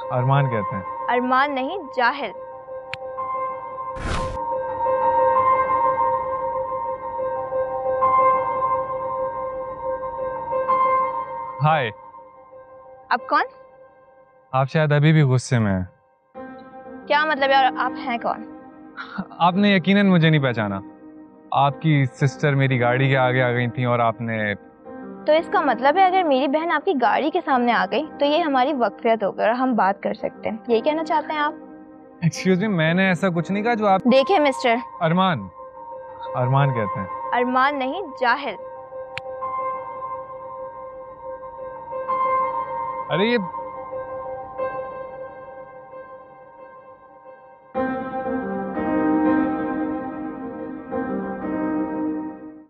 अरमान कहते हैं। अरमान नहीं जाहिल। हाय। अब कौन? आप शायद अभी भी गुस्से में हैं। क्या मतलब है और आप हैं कौन? आपने यकीनन मुझे नहीं पहचाना। आपकी सिस्टर मेरी गाड़ी के आगे आ गई थी और आपने तो इसका मतलब है अगर मेरी बहन आपकी गाड़ी के सामने आ गई तो ये हमारी वक्फियत गई और हम बात कर सकते हैं। ये कहना चाहते हैं आप? एक्सक्यूज मी मैंने ऐसा कुछ नहीं कहा जो आप देखे मिस्टर। अरमान। अरमान कहते हैं। अरमान नहीं जाहिल। अरे ये